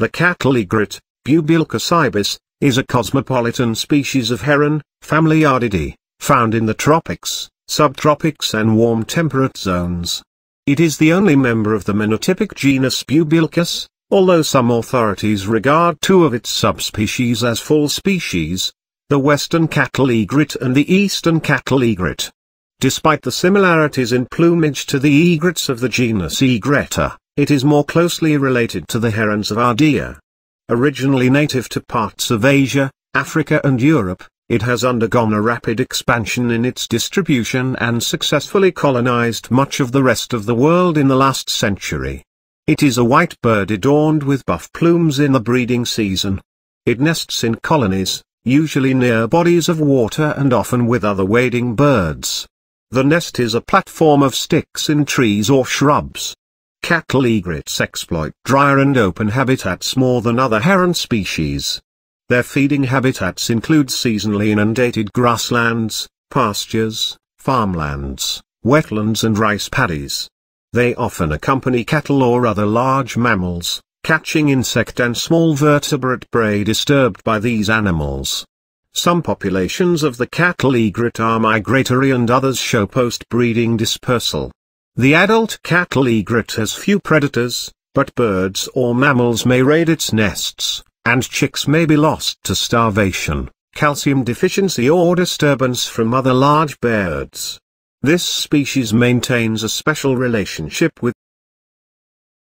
The cattle egret, Bubulcus ibis, is a cosmopolitan species of heron, family Ardeidae, found in the tropics, subtropics and warm temperate zones. It is the only member of the monotypic genus Bubulcus, although some authorities regard two of its subspecies as full species, the western cattle egret and the eastern cattle egret. Despite the similarities in plumage to the egrets of the genus Egretta, it is more closely related to the herons of Ardea. Originally native to parts of Asia, Africa and Europe, it has undergone a rapid expansion in its distribution and successfully colonized much of the rest of the world in the last century. It is a white bird adorned with buff plumes in the breeding season. It nests in colonies, usually near bodies of water and often with other wading birds. The nest is a platform of sticks in trees or shrubs. Cattle egrets exploit drier and open habitats more than other heron species. Their feeding habitats include seasonally inundated grasslands, pastures, farmlands, wetlands and rice paddies. They often accompany cattle or other large mammals, catching insect and small vertebrate prey disturbed by these animals. Some populations of the cattle egret are migratory and others show post-breeding dispersal. The adult cattle egret has few predators, but birds or mammals may raid its nests, and chicks may be lost to starvation, calcium deficiency or disturbance from other large birds. This species maintains a special relationship with